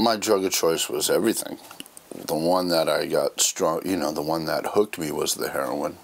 My drug of choice was everything. The one that I got strong, you know, the one that hooked me was the heroin.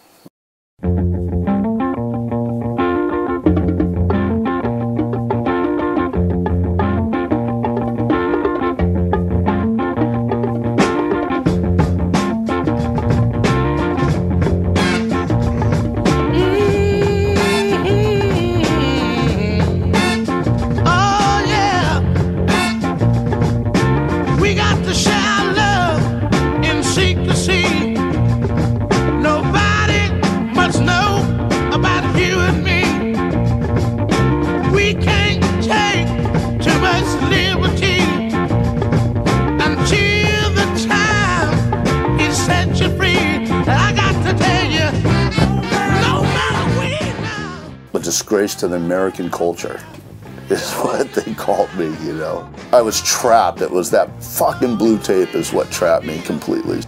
The American culture is what they called me, you know. I was trapped. It was that fucking blue tape is what trapped me completely.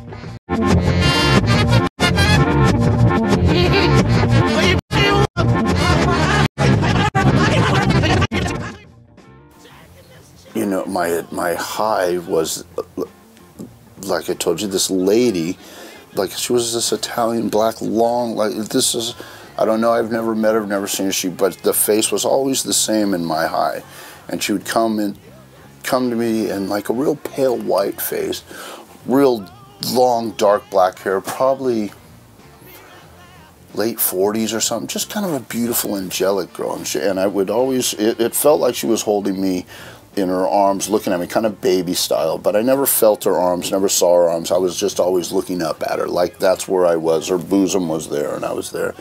You know, my my high was like I told you, this lady, like she was this Italian black long, like this is, I don't know, I've never met her, I've never seen her, she, but the face was always the same in my high, and she would come and come to me and like a real pale white face, real long dark black hair, probably late 40s or something, just kind of a beautiful angelic girl, and, she, and I would always, it, it felt like she was holding me in her arms, looking at me, kind of baby style. But I never felt her arms, never saw her arms. I was just always looking up at her, like that's where I was. Her bosom was there, and I was there.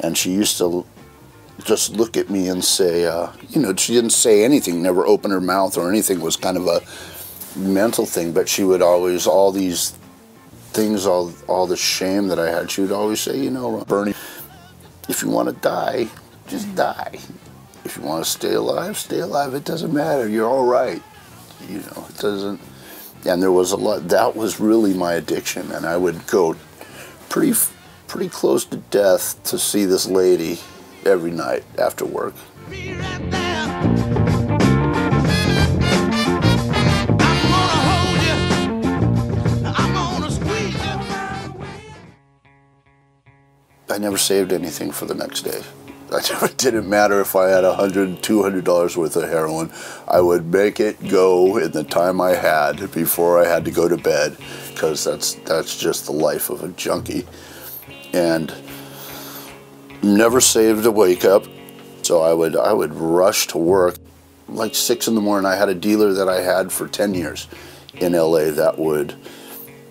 And she used to just look at me and say, uh, you know, she didn't say anything, never open her mouth or anything. Was kind of a mental thing. But she would always, all these things, all all the shame that I had, she would always say, you know, Bernie, if you want to die, just die. If you want to stay alive, stay alive. It doesn't matter. You're all right. You know, it doesn't. And there was a lot. That was really my addiction, and I would go pretty, pretty close to death to see this lady every night after work. Be right there. I'm gonna hold you. I'm gonna squeeze you. I never saved anything for the next day. It didn't matter if I had a hundred, two hundred dollars worth of heroin. I would make it go in the time I had before I had to go to bed, because that's that's just the life of a junkie, and never saved a wake up. So I would I would rush to work, like six in the morning. I had a dealer that I had for ten years in LA that would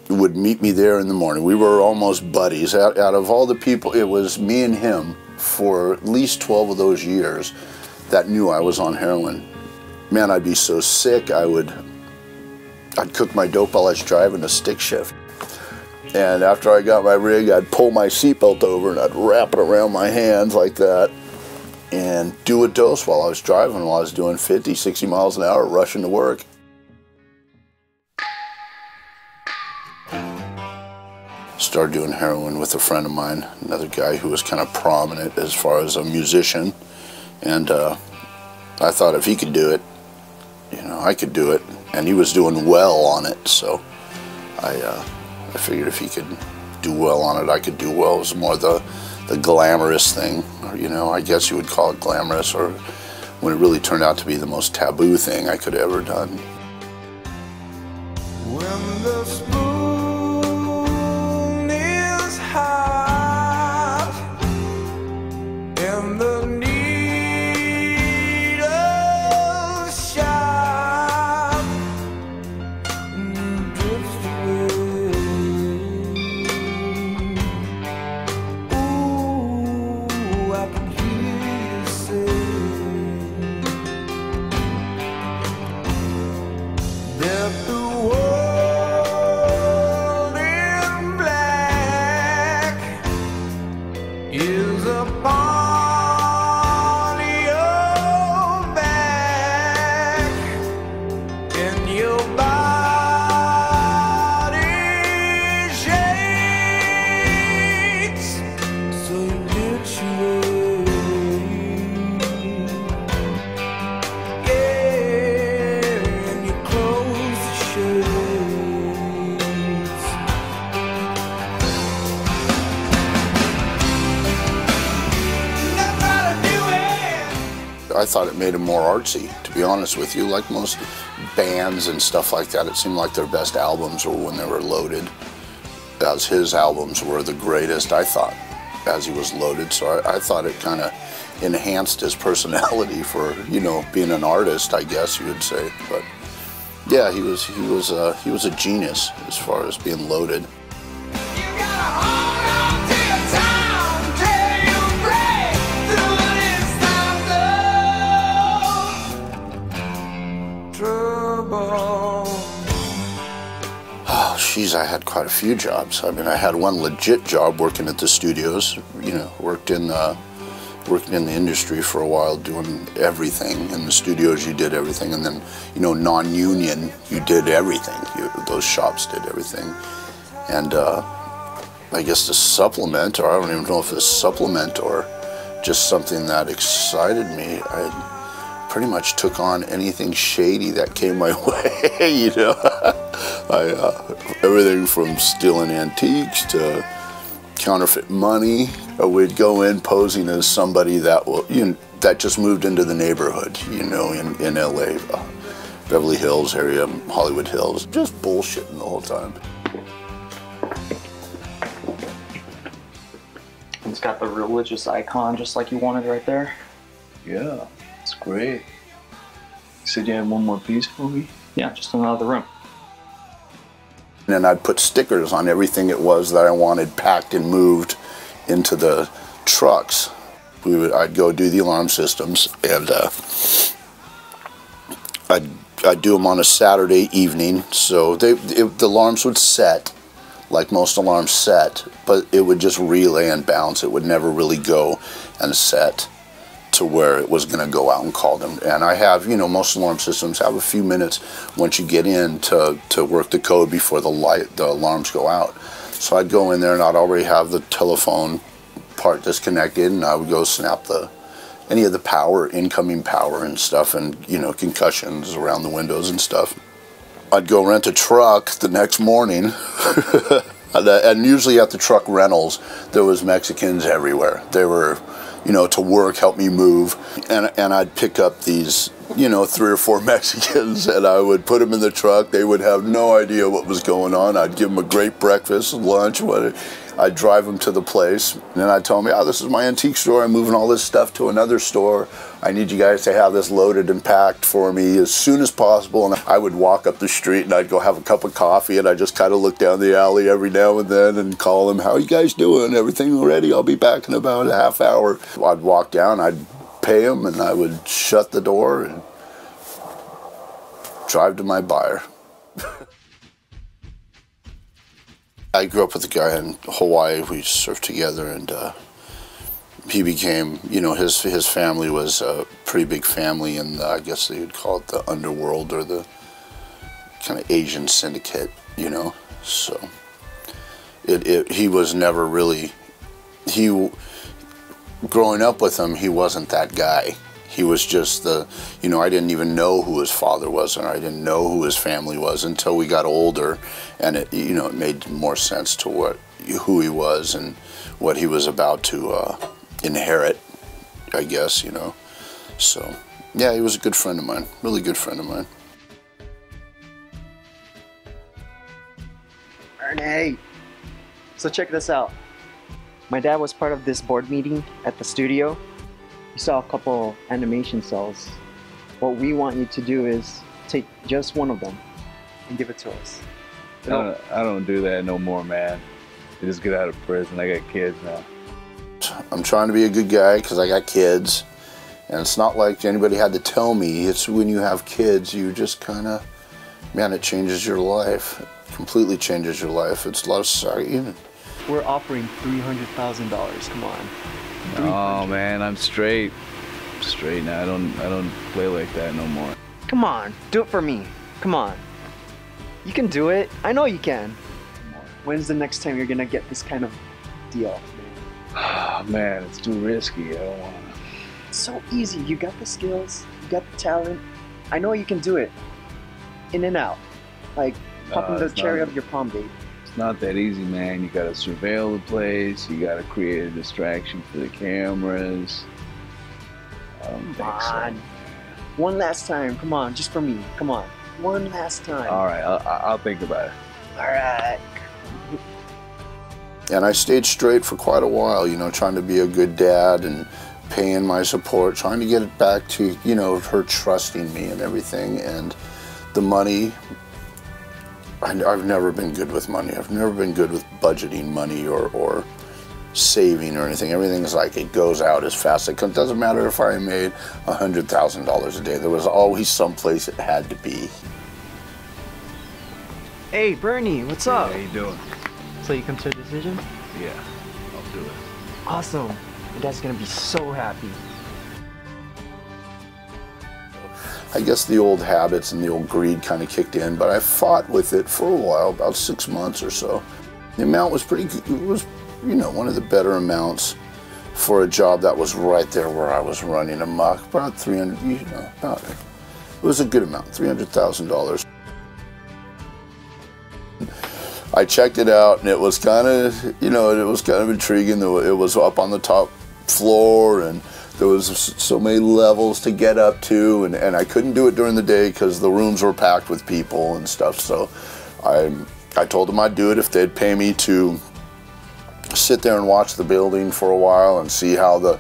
would meet me there in the morning. We were almost buddies. Out, out of all the people, it was me and him for at least 12 of those years that knew I was on heroin. Man, I'd be so sick, I would, I'd cook my dope while I was driving a stick shift. And after I got my rig, I'd pull my seatbelt over and I'd wrap it around my hands like that and do a dose while I was driving, while I was doing 50, 60 miles an hour, rushing to work. Started doing heroin with a friend of mine, another guy who was kind of prominent as far as a musician. And uh, I thought if he could do it, you know, I could do it. And he was doing well on it, so I, uh, I figured if he could do well on it, I could do well. It was more the, the glamorous thing, or, you know, I guess you would call it glamorous, or when it really turned out to be the most taboo thing I could ever done. Thought it made him more artsy, to be honest with you. Like most bands and stuff like that, it seemed like their best albums were when they were loaded, as his albums were the greatest, I thought, as he was loaded. So I, I thought it kind of enhanced his personality for, you know, being an artist, I guess you would say. But yeah, he was he was uh, he was a genius as far as being loaded. She's, I had quite a few jobs. I mean, I had one legit job working at the studios. You know, worked in uh, working in the industry for a while, doing everything. In the studios, you did everything, and then you know, non-union, you did everything. You, those shops did everything, and uh, I guess to supplement, or I don't even know if it's supplement or just something that excited me. I pretty much took on anything shady that came my way. you know, I uh, everything from stealing antiques to counterfeit money. We'd go in posing as somebody that will, you know, that just moved into the neighborhood. You know, in in LA, uh, Beverly Hills area, Hollywood Hills, just bullshitting the whole time. It's got the religious icon just like you wanted right there. Yeah, it's great. You said you had one more piece for me? Yeah, just in another room. And I'd put stickers on everything it was that I wanted packed and moved into the trucks. We would, I'd go do the alarm systems, and uh, I'd, I'd do them on a Saturday evening. So they, it, the alarms would set, like most alarms set, but it would just relay and bounce. It would never really go and set to where it was going to go out and call them. And I have, you know, most alarm systems have a few minutes once you get in to, to work the code before the light the alarms go out. So I'd go in there and I'd already have the telephone part disconnected, and I would go snap the any of the power, incoming power and stuff, and you know concussions around the windows and stuff. I'd go rent a truck the next morning. And, and usually at the truck rentals, there was Mexicans everywhere. They were, you know, to work, help me move, and and I'd pick up these, you know, three or four Mexicans, and I would put them in the truck. They would have no idea what was going on. I'd give them a great breakfast, lunch, what. I'd drive them to the place, and then I'd tell them, "Yeah, this is my antique store. I'm moving all this stuff to another store. I need you guys to have this loaded and packed for me as soon as possible." And I would walk up the street and I'd go have a cup of coffee, and I just kind of look down the alley every now and then and call them, "How you guys doing? Everything ready? I'll be back in about a half hour." I'd walk down, I'd pay them, and I would shut the door and drive to my buyer. I grew up with a guy in Hawaii. We surfed together, and uh, he became, you know, his his family was a pretty big family, and I guess they would call it the underworld or the kind of Asian syndicate, you know. So it, it he was never really he growing up with him. He wasn't that guy. He was just the, you know, I didn't even know who his father was, and I didn't know who his family was until we got older, and it, you know, it made more sense to what who he was and what he was about to uh, inherit, I guess, you know. So, yeah, he was a good friend of mine, really good friend of mine. Ernie. So check this out. My dad was part of this board meeting at the studio. He saw a couple animation cels. What we want you to do is take just one of them and give it to us. I don't, I don't do that no more, man. I just get out of prison. I got kids now. I'm trying to be a good guy because I got kids, and it's not like anybody had to tell me. It's when you have kids, you just kind of, man, it changes your life. Completely changes your life. It's a lot of sorry. Even We're offering $300,000. Come on. Oh man, I'm straight. Straight now. I don't I don't play like that no more. Come on. Do it for me. Come on. You can do it. I know you can. When's the next time you're gonna get this kind of deal? Oh man, it's too risky. I don't wanna It's so easy. You got the skills, you got the talent. I know you can do it. In and out. Like popping the cherry not. of your palm, babe. It's not that easy, man. You gotta surveil the place, you gotta create a distraction for the cameras. Come think so. on. One last time. Come on, just for me. Come on. One last time. All right, I'll, I'll think about it. All right. And I stayed straight for quite a while, you know, trying to be a good dad and paying my support, trying to get it back to, you know, her trusting me and everything. And the money, I, I've never been good with money. I've never been good with budgeting money or, or saving or anything. Everything's like it goes out as fast as it comes. It doesn't matter if I made $100,000 a day. There was always some place it had to be. Hey, Bernie, what's up? How you doing? So you come to a decision? Yeah, I'll do it. Awesome. Your dad's gonna be so happy. I guess the old habits and the old greed kind of kicked in, but I fought with it for a while, about six months or so. The amount was pretty good. It was, you know, one of the better amounts for a job that was right there where I was running amok. About 300, you know, about, it was a good amount, $300,000. I checked it out and it was kind of, you know, it was kind of intriguing. It was up on the top floor and there was so many levels to get up to and, and I couldn't do it during the day because the rooms were packed with people and stuff. So I, I told them I'd do it if they'd pay me to sit there and watch the building for a while and see how the,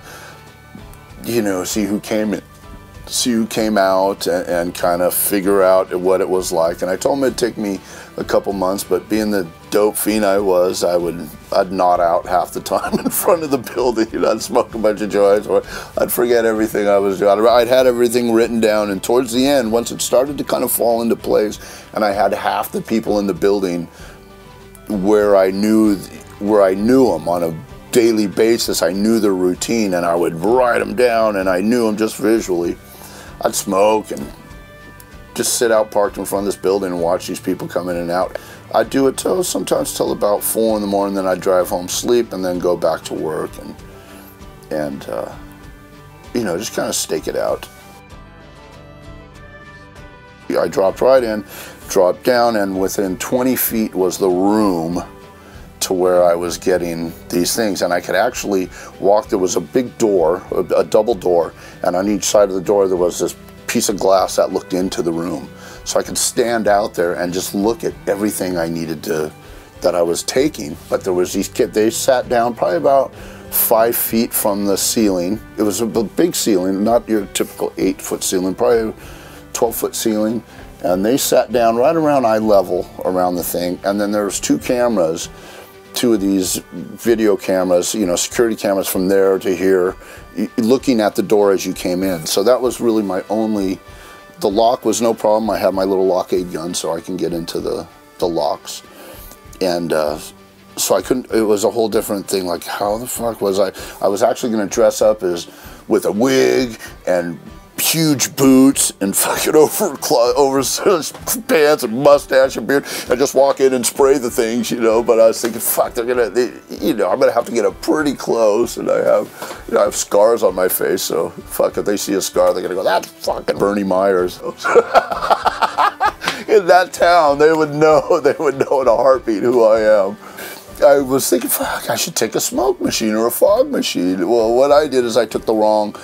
you know, see who came in, see who came out and, and kind of figure out what it was like. And I told them it'd take me a couple months, but being the dope fiend I was, I would I'd nod out half the time in front of the building. and I'd smoke a bunch of joints, or I'd forget everything I was doing. I'd had everything written down, and towards the end, once it started to kind of fall into place, and I had half the people in the building where I knew where I knew them on a daily basis. I knew their routine, and I would write them down, and I knew them just visually. I'd smoke and just sit out parked in front of this building and watch these people come in and out. I'd do it till sometimes till about four in the morning, then I'd drive home, sleep, and then go back to work and and uh, you know just kind of stake it out. I dropped right in, dropped down, and within 20 feet was the room to where I was getting these things. And I could actually walk, there was a big door, a double door, and on each side of the door there was this piece of glass that looked into the room. So I could stand out there and just look at everything I needed to, that I was taking. But there was these kids, they sat down probably about five feet from the ceiling. It was a big ceiling, not your typical eight foot ceiling, probably a 12 foot ceiling. And they sat down right around eye level around the thing. And then there was two cameras, two of these video cameras, you know, security cameras from there to here, looking at the door as you came in. So that was really my only, the lock was no problem. I had my little Lockaid gun so I can get into the, the locks. And uh, so I couldn't, it was a whole different thing. Like, how the fuck was I? I was actually going to dress up as with a wig and huge boots and fucking over over pants and mustache and beard and just walk in and spray the things, you know. But I was thinking, fuck, they're gonna, they, you know, I'm gonna have to get up pretty close, and I have, you know, I have scars on my face, so fuck, if they see a scar, they're gonna go, that's fucking Bernie Myers. in that town, they would know, they would know in a heartbeat who I am. I was thinking, fuck, I should take a smoke machine or a fog machine. Well, what I did is I took the wrong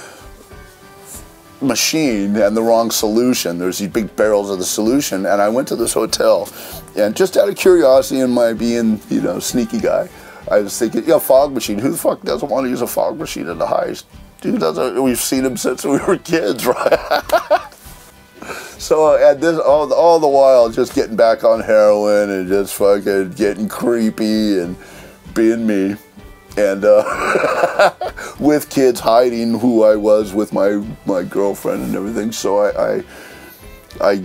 machine and the wrong solution. There's these big barrels of the solution, and I went to this hotel, and just out of curiosity and my being, you know, sneaky guy, I was thinking, yeah, fog machine. Who the fuck doesn't want to use a fog machine in the heist? Dude doesn't. We've seen them since we were kids, right? So uh, at this all all the while just getting back on heroin and just fucking getting creepy and being me, and uh, with kids hiding who I was with my my girlfriend and everything. So I I, I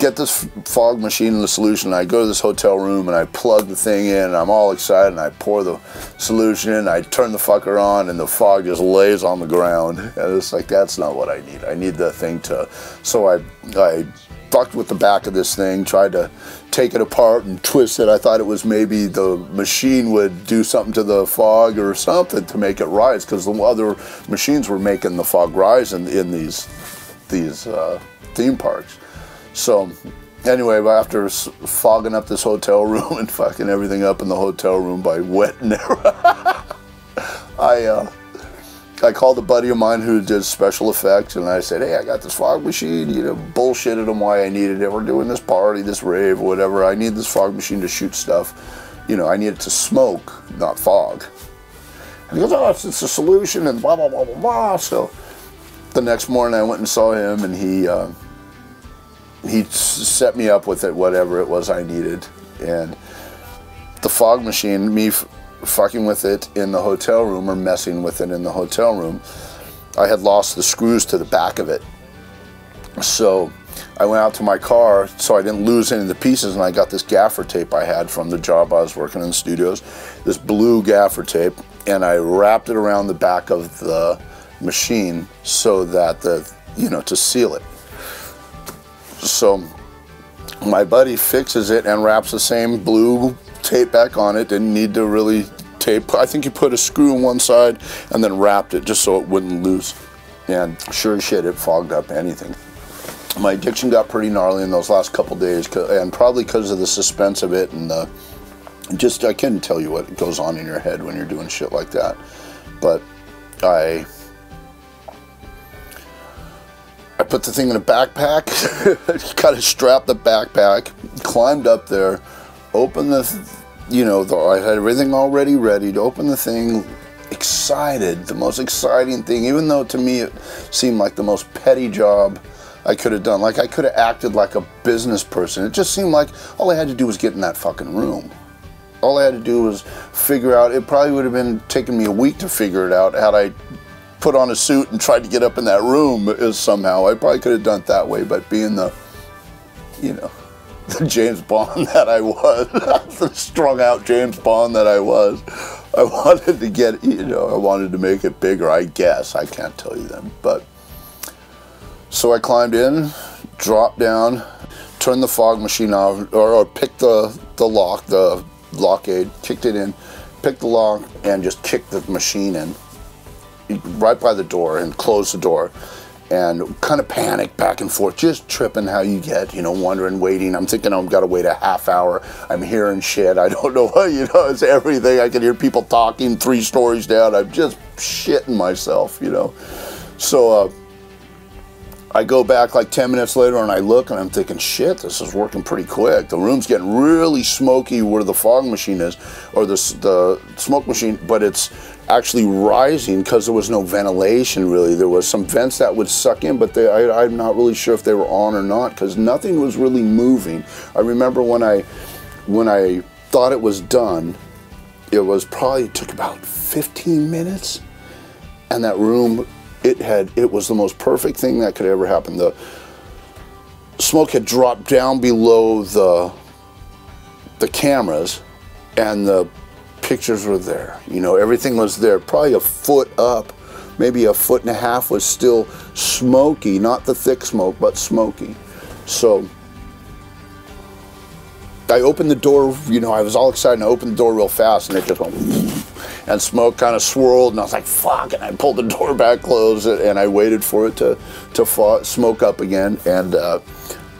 get this fog machine in the solution. I go to this hotel room and I plug the thing in. And I'm all excited and I pour the solution in. I turn the fucker on and the fog just lays on the ground. And it's like that's not what I need. I need the thing to. So I I fucked with the back of this thing, tried to take it apart and twist it. I thought it was maybe the machine would do something to the fog or something to make it rise because the other machines were making the fog rise in, in these these uh, theme parks. So anyway, after fogging up this hotel room and fucking everything up in the hotel room by wetting it, I uh, I called a buddy of mine who did special effects, and I said, "Hey, I got this fog machine." You know, bullshitted him why I needed it. We're doing this party, this rave, whatever. I need this fog machine to shoot stuff. You know, I need it to smoke, not fog. And he goes, "Oh, it's, it's a solution," and blah blah blah blah blah. So the next morning, I went and saw him, and he uh, he set me up with it, whatever it was I needed, and the fog machine, me fucking with it in the hotel room or messing with it in the hotel room, I had lost the screws to the back of it. So I went out to my car so I didn't lose any of the pieces, and I got this gaffer tape I had from the job I was working in the studios, this blue gaffer tape, and I wrapped it around the back of the machine so that the, you know, to seal it. So my buddy fixes it and wraps the same blue tape back on it. Didn't need to really tape. I think you put a screw on one side and then wrapped it just so it wouldn't loose. And sure as shit, it fogged up anything. My addiction got pretty gnarly in those last couple days, and probably because of the suspense of it and the just I couldn't tell you what goes on in your head when you're doing shit like that. But I I put the thing in a backpack, kind of strapped the backpack, climbed up there, opened the, you know, the, I had everything already ready to open the thing, excited, the most exciting thing, even though to me it seemed like the most petty job I could have done. Like I could have acted like a business person. It just seemed like all I had to do was get in that fucking room. All I had to do was figure out, it probably would have been taking me a week to figure it out had I put on a suit and tried to get up in that room somehow. I probably could have done it that way, but being the, you know, the James Bond that I was, the strung out James Bond that I was, I wanted to get, you know, I wanted to make it bigger, I guess. I can't tell you then, but. So I climbed in, dropped down, turned the fog machine off, or, or picked the, the lock, the Lockaid, kicked it in, picked the lock, and just kicked the machine in right by the door and closed the door and kind of panic back and forth, just tripping how you get, you know, wondering, waiting. I'm thinking I've got to wait a half hour. I'm hearing shit. I don't know what, you know, it's everything. I can hear people talking three stories down. I'm just shitting myself, you know. So, uh, I go back like 10 minutes later and I look and I'm thinking, shit, this is working pretty quick. The room's getting really smoky where the fog machine is, or the, the smoke machine, but it's actually rising because there was no ventilation really. There was some vents that would suck in, but they, I, I'm not really sure if they were on or not because nothing was really moving. I remember when I, when I thought it was done, it was probably it took about 15 minutes and that room it had it was the most perfect thing that could ever happen. The smoke had dropped down below the the cameras and the pictures were there. You know everything was there. Probably a foot up maybe a foot and a half was still smoky. Not the thick smoke but smoky. So I opened the door, you know, I was all excited and I opened the door real fast and it just went and smoke kind of swirled and I was like, fuck, and I pulled the door back closed and I waited for it to, to fa- smoke up again and uh,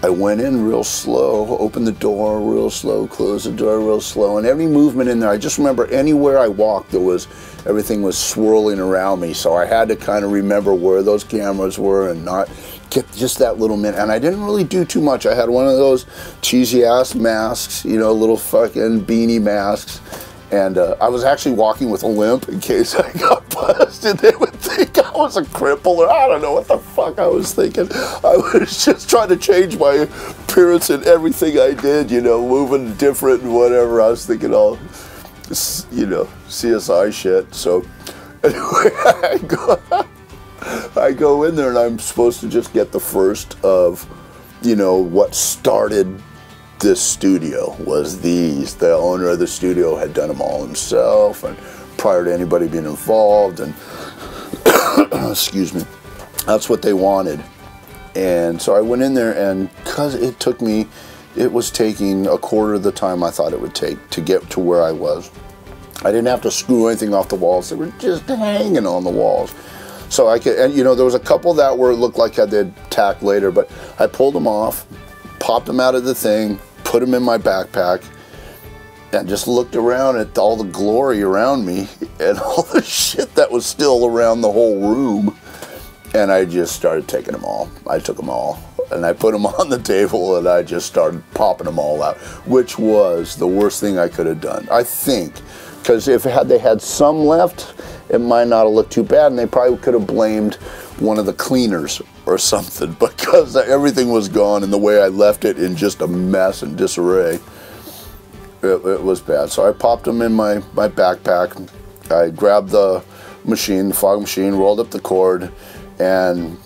I went in real slow, opened the door real slow, closed the door real slow, and every movement in there, I just remember anywhere I walked, there was everything was swirling around me, so I had to kind of remember where those cameras were and not get just that little minute. And I didn't really do too much. I had one of those cheesy ass masks, you know, little fucking beanie masks. And uh, I was actually walking with a limp in case I got busted. They would think I was a cripple or I don't know what the fuck I was thinking. I was just trying to change my appearance and everything I did, you know, moving different and whatever. I was thinking all, you know, CSI shit. So anyway, I go, I go in there and I'm supposed to just get the first of, you know, what started this studio was these. The owner of the studio had done them all himself, and prior to anybody being involved, and excuse me, that's what they wanted. And so I went in there, and because it took me, it was taking a quarter of the time I thought it would take to get to where I was. I didn't have to screw anything off the walls; they were just hanging on the walls. So I could, and you know, there was a couple that were looked like had they'd tack later, but I pulled them off, popped them out of the thing, put them in my backpack, and just looked around at all the glory around me and all the shit that was still around the whole room. And I just started taking them all. I took them all and I put them on the table and I just started popping them all out, which was the worst thing I could have done. I think, because if had they had some left, it might not have looked too bad, and they probably could have blamed one of the cleaners or something because everything was gone and the way I left it in just a mess and disarray. It, it was bad. So I popped them in my, my backpack. I grabbed the machine, the fog machine, rolled up the cord, and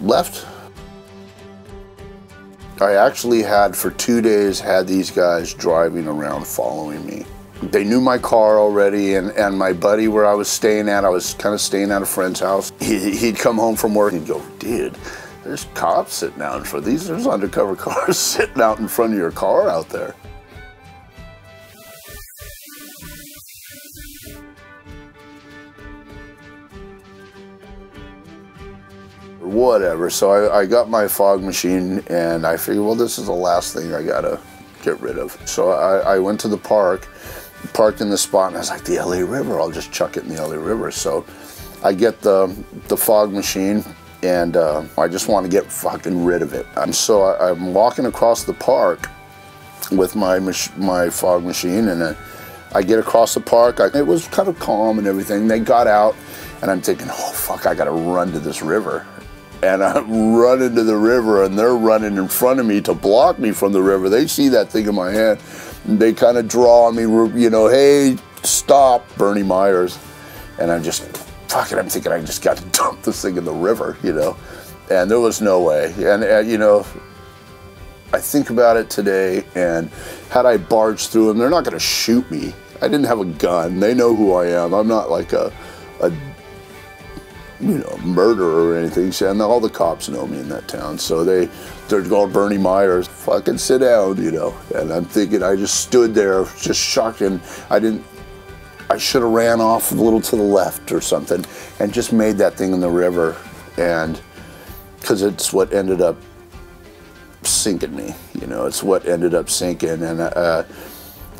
left. I actually had for two days had these guys driving around following me. They knew my car already, and, and my buddy where I was staying at, I was kind of staying at a friend's house. He, he'd come home from work and go, dude, there's cops sitting out in front. These there's undercover cars sitting out in front of your car out there. whatever. So I, I got my fog machine and I figured, well, this is the last thing I gotta get rid of. So I, I went to the park, parked in the spot, and I was like, the LA River, I'll just chuck it in the LA River. So I get the, the fog machine and uh, I just want to get fucking rid of it. And so I, I'm walking across the park with my my fog machine and uh, I get across the park. I, it was kind of calm and everything. They got out and I'm thinking, oh fuck, I gotta run to this river and I run into the river and they're running in front of me to block me from the river. They see that thing in my hand. And they kind of draw on me, you know, hey, stop, Bernie Myers. And I'm just, fucking, I'm thinking I just got to dump this thing in the river, you know. And there was no way. And, uh, you know, I think about it today, and had I barged through them, they're not going to shoot me. I didn't have a gun. They know who I am. I'm not like a, a you know, murderer or anything. And all the cops know me in that town. So they, they're going Bernie Myers, fucking sit down, you know. And I'm thinking, I just stood there, just shocked, and I didn't, I should have ran off a little to the left or something and just made that thing in the river. And because it's what ended up sinking me, you know, it's what ended up sinking. And, uh,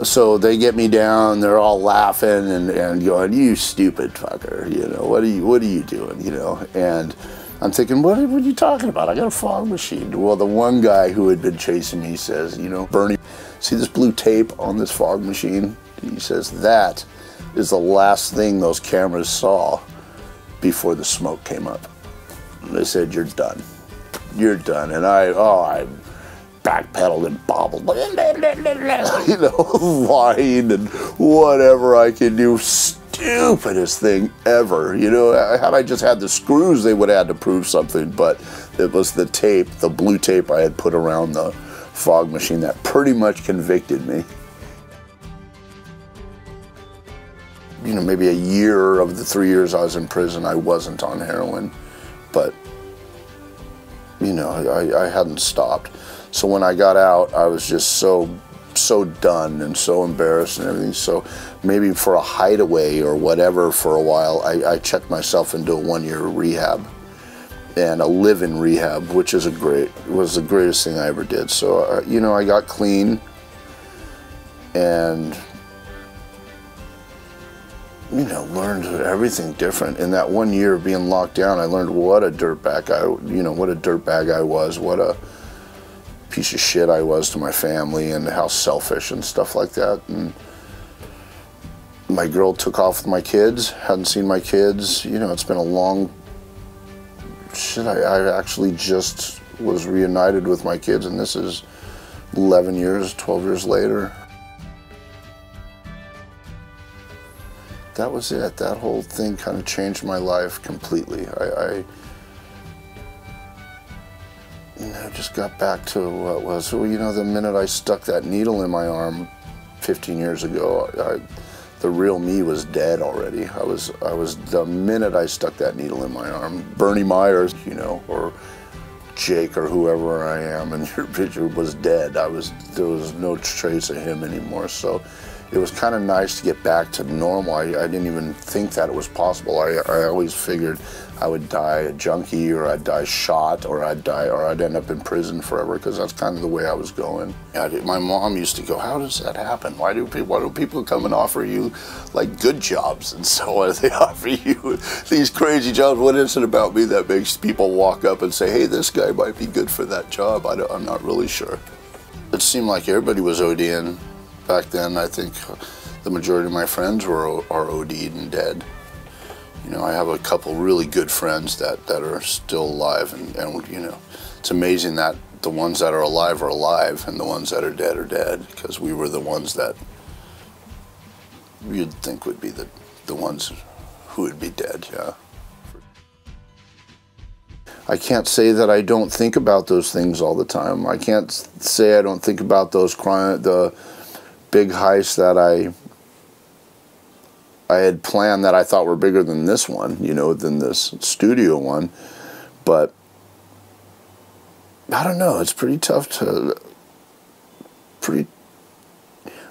so they get me down. They're all laughing and, and going, "You stupid fucker! You know what are you what are you doing? You know?" And I'm thinking, "What, what are you talking about? I got a fog machine." Well, the one guy who had been chasing me says, "You know, Bernie, see this blue tape on this fog machine?" He says that is the last thing those cameras saw before the smoke came up. And they said, "You're done. You're done." And I, oh, I backpedaled and bobbled, you know, lying and whatever I can do. Stupidest thing ever. You know, had I just had the screws, they would have had to prove something, but it was the tape, the blue tape I had put around the fog machine that pretty much convicted me. You know, maybe a year of the three years I was in prison, I wasn't on heroin, but you know, I, I hadn't stopped. So when I got out, I was just so so done and so embarrassed and everything. So maybe for a hideaway or whatever for a while, I, I checked myself into a one-year rehab and a live-in rehab, which is a great was the greatest thing I ever did. So uh, you know, I got clean and you know learned everything different. In that one year of being locked down, I learned what a dirtbag I you know what a dirtbag I was, what a piece of shit I was to my family and how selfish and stuff like that. And my girl took off with my kids, hadn't seen my kids. You know, it's been a long shit. I, I actually just was reunited with my kids, and this is 11 years, 12 years later. That was it. That whole thing kind of changed my life completely. I, I you know, just got back to what was, well, you know, the minute I stuck that needle in my arm 15 years ago, I, the real me was dead already. I was, I was, the minute I stuck that needle in my arm, Bernie Myers, you know, or Jake or whoever I am in your picture was dead. I was, there was no trace of him anymore. So it was kind of nice to get back to normal. I, I didn't even think that it was possible. I, I always figured I would die a junkie or I'd die shot or I'd die or I'd end up in prison forever because that's kind of the way I was going. I did- my mom used to go, "How does that happen? Why do people why do people come and offer you like good jobs and so on? They offer you these crazy jobs. What is it about me that makes people walk up and say, "Hey, this guy might be good for that job"? I I'm not really sure. It seemed like everybody was ODing back then. I think the majority of my friends were are OD'd and dead. You know, I have a couple really good friends that, that are still alive, and, and you know, it's amazing that the ones that are alive are alive, and the ones that are dead are dead, because we were the ones that you'd think would be the the ones who would be dead. Yeah. I can't say that I don't think about those things all the time. I can't say I don't think about those crime, the big heists that I I had planned that I thought were bigger than this one, you know, than this studio one. But I don't know. It's pretty tough to pretty.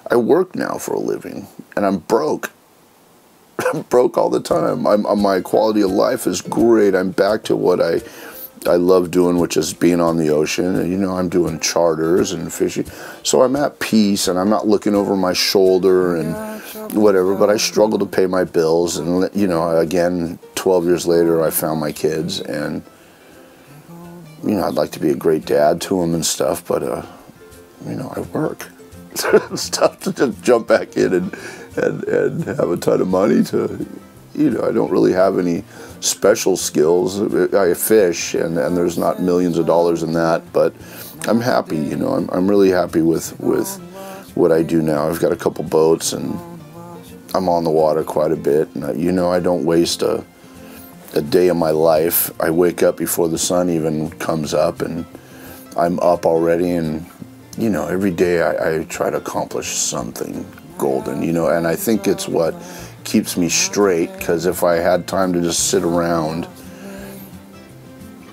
I work now for a living, and I'm broke. I'm broke all the time. I'm, my quality of life is great. I'm back to what I I love doing, which is being on the ocean. And, you know, I'm doing charters and fishing, so I'm at peace, and I'm not looking over my shoulder and whatever. But I struggle to pay my bills, and you know, again, 12 years later, I found my kids, and you know, I'd like to be a great dad to them and stuff, but uh, you know, I work. it's tough to just jump back in and, and, and have a ton of money to, you know, I don't really have any special skills. I fish and, and there's not millions of dollars in that, but I'm happy, you know, I'm, I'm really happy with, with what I do now. I've got a couple boats and I'm on the water quite a bit. And, I, you know, I don't waste a, a day of my life. I wake up before the sun even comes up and I'm up already and you know, every day I, I try to accomplish something golden, you know, and I think it's what keeps me straight because if I had time to just sit around,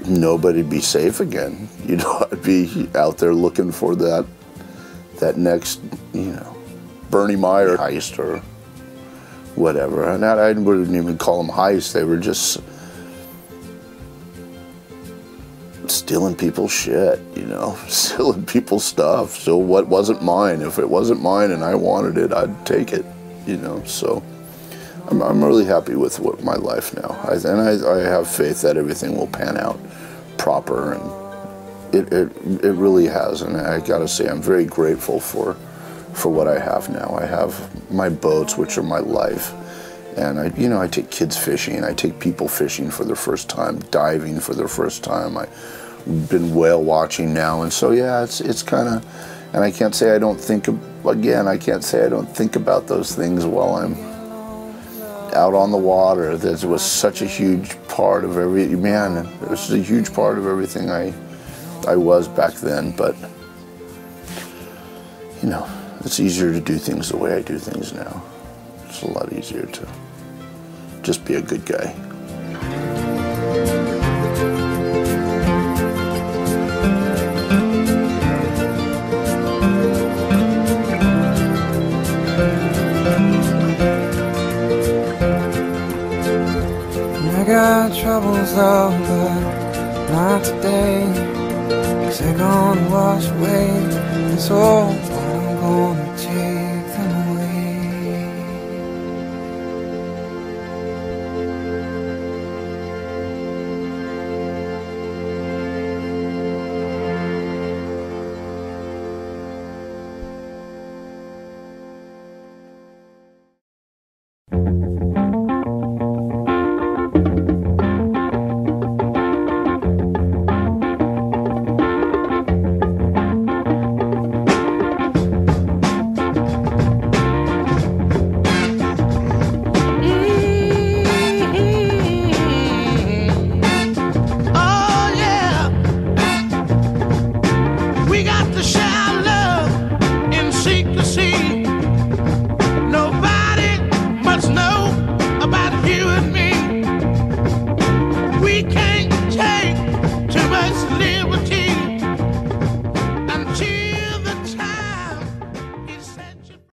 nobody'd be safe again. You know, I'd be out there looking for that that next, you know, Bernie Meyer heist or whatever. And I, I wouldn't even call them heists. They were just stealing people's shit, you know, stealing people's stuff. So what wasn't mine? If it wasn't mine and I wanted it, I'd take it, you know. So I'm, I'm really happy with what my life now, I, and I, I have faith that everything will pan out proper, and it, it it really has. And I gotta say, I'm very grateful for for what I have now. I have my boats, which are my life. And I, you know, I take kids fishing. I take people fishing for their first time, diving for their first time. I've been whale watching now, and so yeah, it's it's kind of. And I can't say I don't think. Again, I can't say I don't think about those things while I'm out on the water. That was such a huge part of every man. It was a huge part of everything I I was back then. But you know, it's easier to do things the way I do things now. It's a lot easier to just be a good guy. Got troubles though, but not today. Cause they're gonna wash away this old I'm gonna